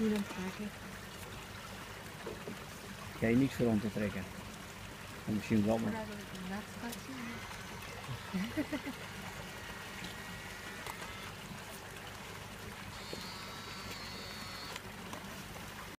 Niet aan te trekken. Ga je niks voor om te trekken? Misschien wel maar.